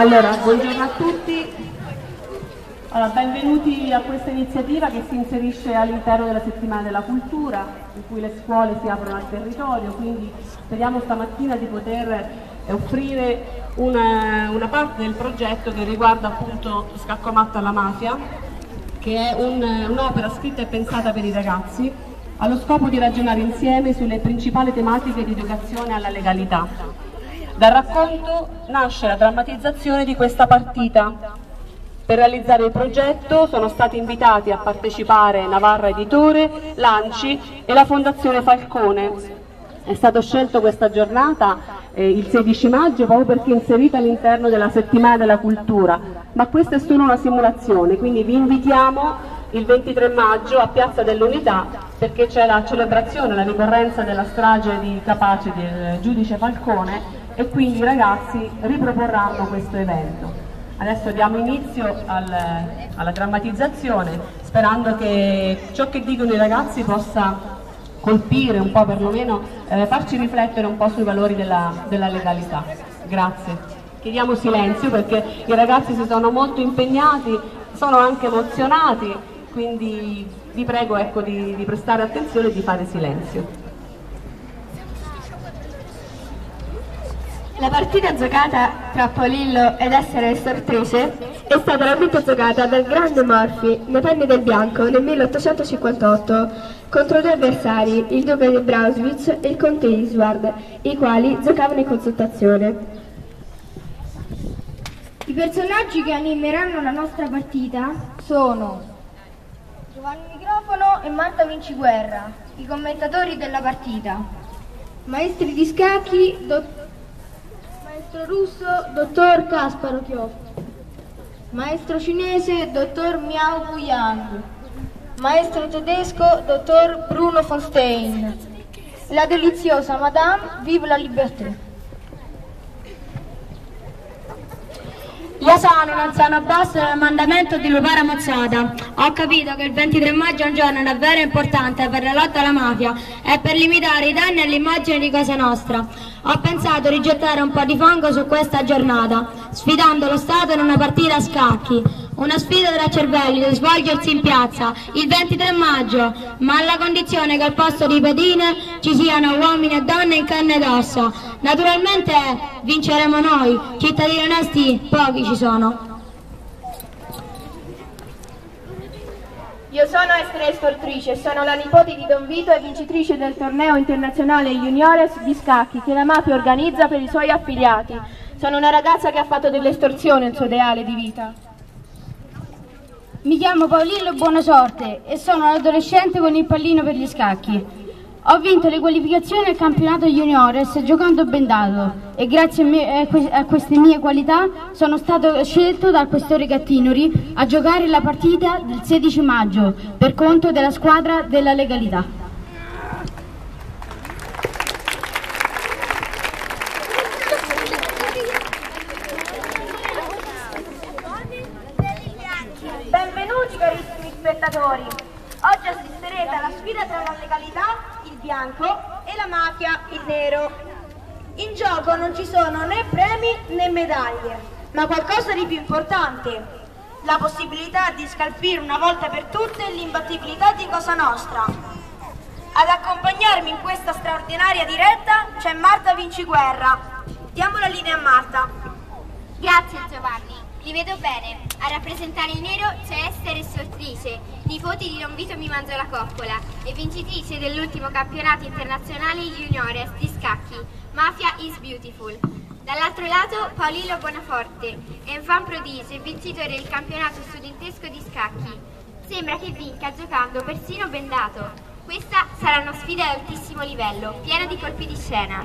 Allora, buongiorno a tutti. Allora, benvenuti a questa iniziativa che si inserisce all'interno della settimana della cultura, in cui le scuole si aprono al territorio, quindi speriamo stamattina di poter eh, offrire una, una parte del progetto che riguarda appunto Scaccomatta alla mafia, che è un'opera un scritta e pensata per i ragazzi, allo scopo di ragionare insieme sulle principali tematiche di educazione alla legalità. Dal racconto nasce la drammatizzazione di questa partita. Per realizzare il progetto sono stati invitati a partecipare Navarra Editore, Lanci e la Fondazione Falcone. È stato scelto questa giornata eh, il 16 maggio proprio perché inserita all'interno della settimana della cultura, ma questa è solo una simulazione, quindi vi invitiamo il 23 maggio a Piazza dell'Unità perché c'è la celebrazione, la ricorrenza della strage di Capace del giudice Falcone e quindi i ragazzi riproporranno questo evento. Adesso diamo inizio al, alla drammatizzazione sperando che ciò che dicono i ragazzi possa colpire un po' perlomeno, eh, farci riflettere un po' sui valori della, della legalità. Grazie. Chiediamo silenzio perché i ragazzi si sono molto impegnati, sono anche emozionati, quindi vi prego ecco, di, di prestare attenzione e di fare silenzio. La partita giocata tra Polillo ed essere estortrice è stata realmente giocata dal grande Morphy nei panni del bianco nel 1858 contro due avversari, il duca di Brauswitz e il conte Isward, i quali giocavano in consultazione. I personaggi che animeranno la nostra partita sono Giovanni Microfono e Marta Vinciguerra, i commentatori della partita. Maestri di scacchi, dottor Maestro russo, dottor Kasparo Chioff. Maestro cinese, dottor Miao Yang. Maestro tedesco, dottor Bruno von Stein. La deliziosa Madame, vive la liberté. Io sono un anziano boss del mandamento di Lupara Mozzata. Ho capito che il 23 maggio è un giorno davvero importante per la lotta alla mafia e per limitare i danni all'immagine di Cosa Nostra. Ho pensato di gettare un po' di fango su questa giornata, sfidando lo Stato in una partita a scacchi. Una sfida tra cervelli da svolgersi in piazza il 23 maggio, ma alla condizione che al posto di pedine ci siano uomini e donne in carne ed ossa. Naturalmente vinceremo noi, cittadini onesti pochi ci sono. Io sono Estra Estortrice, sono la nipote di Don Vito e vincitrice del torneo internazionale juniores di scacchi che la mafia organizza per i suoi affiliati. Sono una ragazza che ha fatto dell'estorsione il suo ideale di vita. Mi chiamo Paolillo Buonasorte e sono un adolescente con il pallino per gli scacchi. Ho vinto le qualificazioni al campionato juniores giocando bendato e grazie a, me, a, queste mie qualità sono stato scelto dal questore Gattinori a giocare la partita del 16 maggio per conto della squadra della legalità. Spettatori! Oggi assisterete alla sfida tra la legalità bianco e la mafia il nero. In gioco non ci sono né premi né medaglie, ma qualcosa di più importante, la possibilità di scalpire una volta per tutte l'imbattibilità di Cosa Nostra. Ad accompagnarmi in questa straordinaria diretta c'è Marta Vinciguerra. Diamo la linea a Marta. Grazie Giovanni, li vedo bene. A rappresentare il nero c'è Esther e Sortrice, nipoti di Don Vito Mi Mangio la Coppola e vincitrice dell'ultimo campionato internazionale juniores di scacchi, Mafia is Beautiful. Dall'altro lato Paolillo Bonaforte, enfant e vincitore del campionato studentesco di scacchi. Sembra che vinca giocando persino bendato. Questa sarà una sfida di altissimo livello, piena di colpi di scena.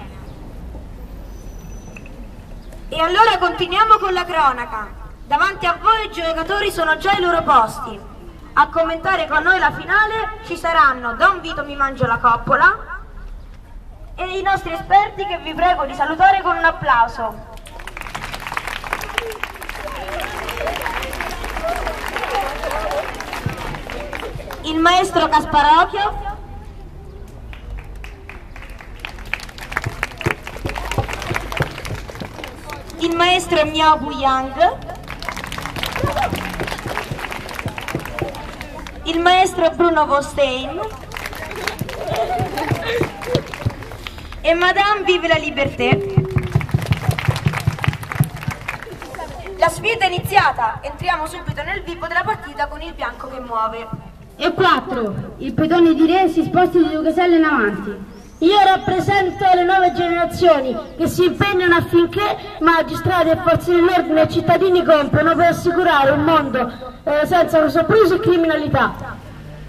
E allora continuiamo con la cronaca. Davanti a voi i giocatori sono già ai loro posti. A commentare con noi la finale ci saranno Don Vito Mi Mangio la Coppola e i nostri esperti che vi prego di salutare con un applauso. Il maestro Casparocchio il maestro Miao Yang, il maestro Bruno Vostein e Madame Vive la Liberté. La sfida è iniziata, entriamo subito nel vivo della partita con il bianco che muove. E 4. Il pedone di Re si sposti di due caselle in avanti. Io rappresento le nuove generazioni che si impegnano affinché magistrati e forze dell'ordine e cittadini comprano per assicurare un mondo eh, senza soprusi e criminalità.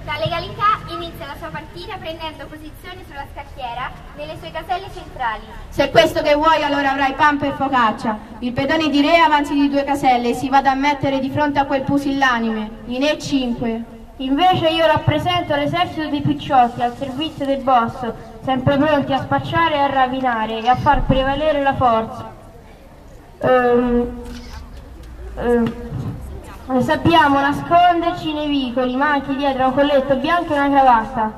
La legalità inizia la sua partita prendendo posizione sulla scacchiera nelle sue caselle centrali. Se è questo che vuoi allora avrai pan per focaccia. Il pedone di re avanzi di due caselle e si vada a mettere di fronte a quel pusillanime. In E5. Invece io rappresento l'esercito dei picciotti al servizio del boss, sempre pronti a spacciare e a ravinare e a far prevalere la forza. Ehm, ehm, sappiamo nasconderci nei vicoli, ma anche dietro a un colletto bianco e una cravatta.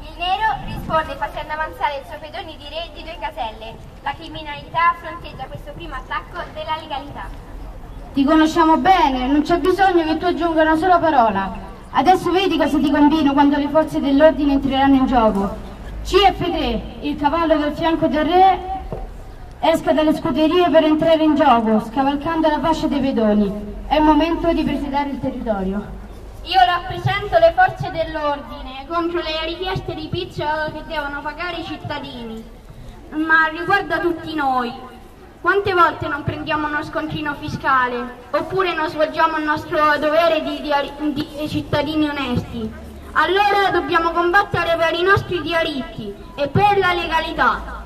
Il nero risponde facendo avanzare il suo pedone di re di due caselle. La criminalità fronteggia questo primo attacco della legalità. Ti conosciamo bene, non c'è bisogno che tu aggiunga una sola parola. Adesso vedi cosa ti combino quando le forze dell'ordine entreranno in gioco. CF3, il cavallo del fianco del re, esca dalle scuderie per entrare in gioco, scavalcando la fascia dei pedoni. È momento di presidiare il territorio. Io rappresento le forze dell'ordine contro le richieste di pizza che devono pagare i cittadini, ma riguarda tutti noi. Quante volte non prendiamo uno scontrino fiscale oppure non svolgiamo il nostro dovere di, di, di cittadini onesti? Allora dobbiamo combattere per i nostri diritti e per la legalità.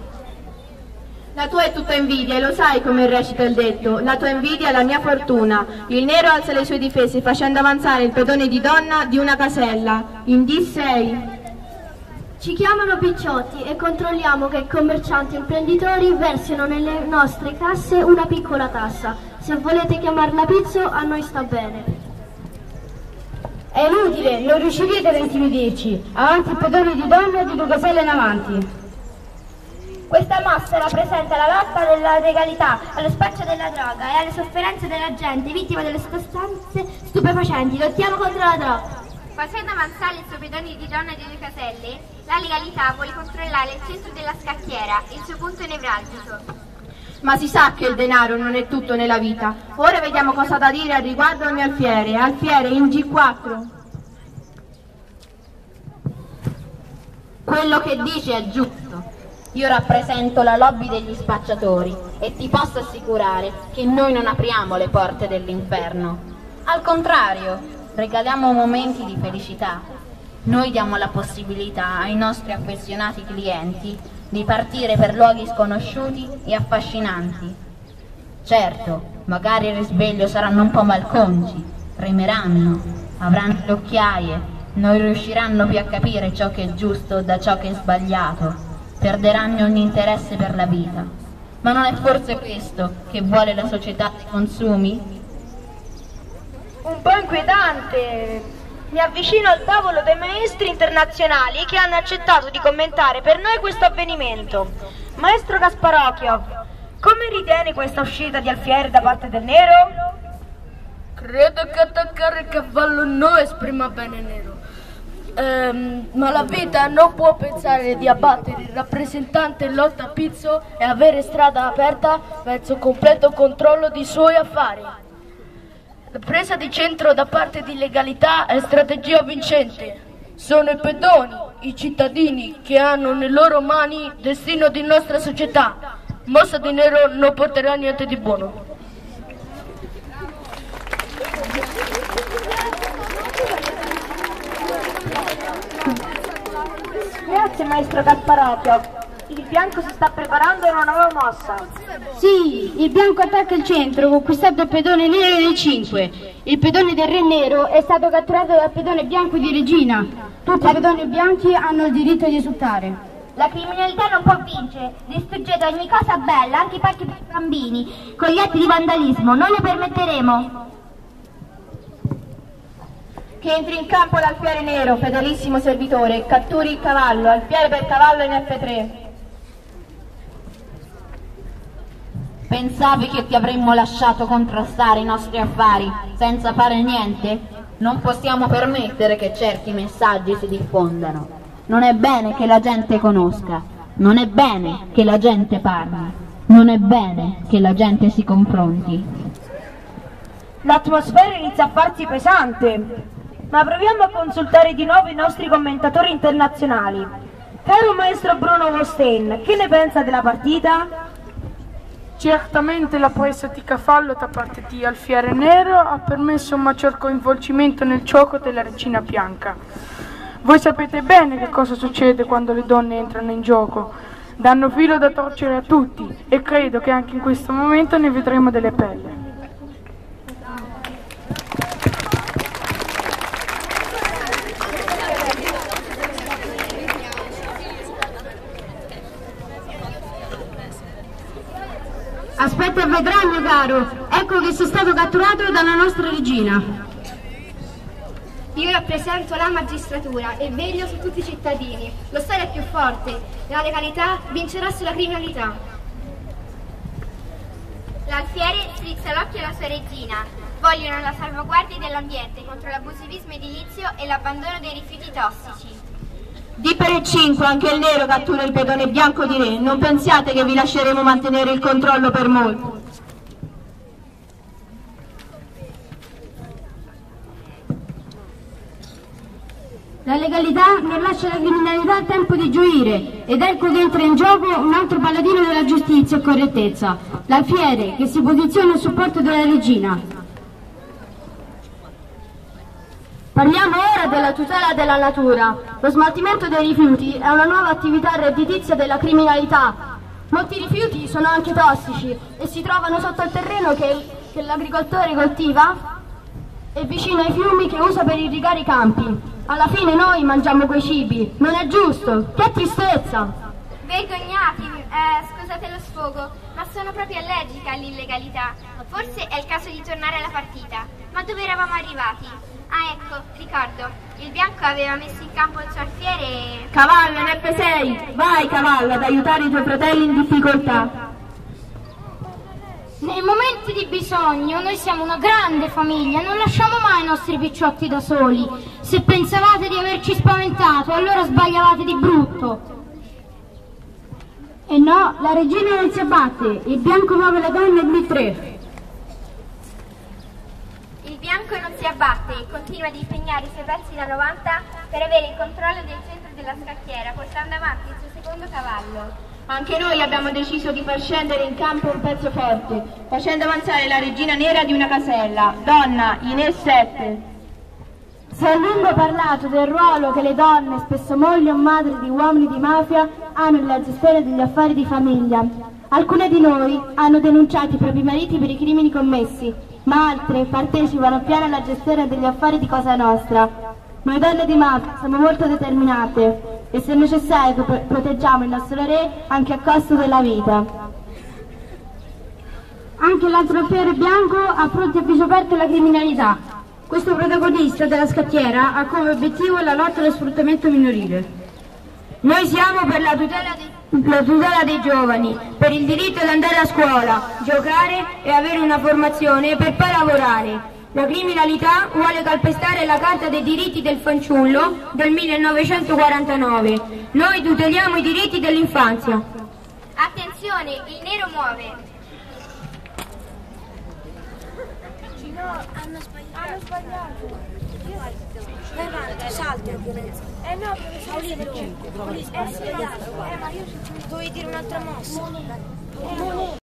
La tua è tutta invidia e lo sai come recita il detto. La tua invidia è la mia fortuna. Il nero alza le sue difese facendo avanzare il pedone di donna di una casella. In D6. Ci chiamano picciotti e controlliamo che i commercianti e imprenditori versino nelle nostre casse una piccola tassa. Se volete chiamarla pizzo, a noi sta bene. È inutile, non riuscirete ad intimidirci. Avanti il pedone di donna e di due caselle in avanti. Questa mossa rappresenta la lotta della legalità allo spaccio della droga e alle sofferenze della gente vittima delle sostanze stupefacenti. Lottiamo contro la droga. Facendo avanzare il suo pedone di donna di due caselle, la legalità vuole controllare il centro della scacchiera, il suo punto nevralgico. Ma si sa che il denaro non è tutto nella vita. Ora vediamo cosa ha da dire al riguardo al mio alfiere. Alfiere in G4. Quello che dici è giusto. Io rappresento la lobby degli spacciatori e ti posso assicurare che noi non apriamo le porte dell'inferno. Al contrario, regaliamo momenti di felicità. Noi diamo la possibilità ai nostri affezionati clienti di partire per luoghi sconosciuti e affascinanti. Certo, magari il risveglio saranno un po' malconci, tremeranno, avranno le occhiaie, non riusciranno più a capire ciò che è giusto da ciò che è sbagliato, perderanno ogni interesse per la vita. Ma non è forse questo che vuole la società dei consumi? Un po' inquietante. Mi avvicino al tavolo dei maestri internazionali che hanno accettato di commentare per noi questo avvenimento. Maestro Kasparokov, come ritieni questa uscita di Alfieri da parte del Nero? Credo che attaccare il cavallo no esprima bene Nero. Ehm, ma la vita non può pensare di abbattere il rappresentante lotta Pizzo e avere strada aperta verso il completo controllo dei suoi affari. La presa di centro da parte di legalità è strategia vincente. Sono i pedoni, i cittadini che hanno nelle loro mani il destino di nostra società. Mossa di nero non porterà niente di buono. Grazie maestro Kasparokov. Il bianco si sta preparando a una nuova mossa. Sì, il bianco attacca il centro, conquistando il pedone nero nei 5. Il pedone del re nero è stato catturato dal pedone bianco di Regina. Tutti i pedoni bianchi hanno il diritto di esultare. La criminalità non può vincere, distruggete ogni cosa bella, anche i parchi per bambini, con gli atti di vandalismo, non lo permetteremo. Che entri in campo l'alfiere nero, fedelissimo servitore, catturi il cavallo, alfiere per cavallo in F3. Pensavi che ti avremmo lasciato contrastare i nostri affari senza fare niente? Non possiamo permettere che certi messaggi si diffondano. Non è bene che la gente conosca, non è bene che la gente parli, non è bene che la gente si confronti. L'atmosfera inizia a farsi pesante, ma proviamo a consultare di nuovo i nostri commentatori internazionali. Caro maestro Bruno Vostein, che ne pensa della partita? Certamente la poetica fallo da parte di Alfiere Nero ha permesso un maggior coinvolgimento nel gioco della regina bianca. Voi sapete bene che cosa succede quando le donne entrano in gioco. Danno filo da torcere a tutti e credo che anche in questo momento ne vedremo delle pelle. E vedrai, mio caro. Ecco che sei stato catturato dalla nostra regina. Io rappresento la magistratura e veglio su tutti i cittadini. Lo Stato è più forte, la legalità vincerà sulla criminalità. L'alfiere strizza l'occhio alla sua regina. Vogliono la salvaguardia dell'ambiente contro l'abusivismo edilizio e l'abbandono dei rifiuti tossici. Di per il 5 anche il nero cattura il pedone bianco di re. Non pensiate che vi lasceremo mantenere il controllo per molto. La legalità non lascia la criminalità tempo di gioire ed ecco che entra in gioco un altro paladino della giustizia e correttezza, l'alfiere che si posiziona a supporto della regina. Parliamo ora della tutela della natura. Lo smaltimento dei rifiuti è una nuova attività redditizia della criminalità. Molti rifiuti sono anche tossici e si trovano sotto il terreno che, che l'agricoltore coltiva e vicino ai fiumi che usa per irrigare i campi. Alla fine noi mangiamo quei cibi, non è giusto, che tristezza! Vergognati, eh, scusate lo sfogo, ma sono proprio allergica all'illegalità. Forse è il caso di tornare alla partita. Ma dove eravamo arrivati? Ah ecco, ricordo, il bianco aveva messo in campo il suo alfiere e... Cavallo, NF6, vai cavallo ad aiutare i tuoi fratelli in difficoltà. Nei momenti di bisogno noi siamo una grande famiglia, non lasciamo mai i nostri picciotti da soli. Se pensavate di averci spaventato, allora sbagliavate di brutto. E no, la regina non si abbatte, il bianco muove le donne di tre. Il bianco non si abbatte e continua ad impegnare i suoi pezzi da 90 per avere il controllo del centro della scacchiera, portando avanti il suo secondo cavallo. Anche noi abbiamo deciso di far scendere in campo un pezzo forte, facendo avanzare la regina nera di una casella, donna Ines 7. Si è a lungo parlato del ruolo che le donne, spesso mogli o madri di uomini di mafia, hanno nella gestione degli affari di famiglia. Alcune di noi hanno denunciato i propri mariti per i crimini commessi, ma altre partecipano piano alla gestione degli affari di Cosa Nostra. Noi donne di mafia siamo molto determinate e se necessario proteggiamo il nostro re anche a costo della vita. Anche l'altro fiore bianco affronta a viso aperto la criminalità. Questo protagonista della scacchiera ha come obiettivo la lotta allo sfruttamento minorile. Noi siamo per la tutela, di, la tutela dei giovani, per il diritto ad andare a scuola, giocare e avere una formazione per poi lavorare. La criminalità vuole calpestare la Carta dei diritti del fanciullo del 1949. Noi tuteliamo i diritti dell'infanzia. Attenzione, il nero muove. No, hanno sbagliato. Hanno sbagliato. Vai avanti, salta violenza. Eh no, Paolino, eh, sì, eh, ma io dovevi dire un'altra mossa.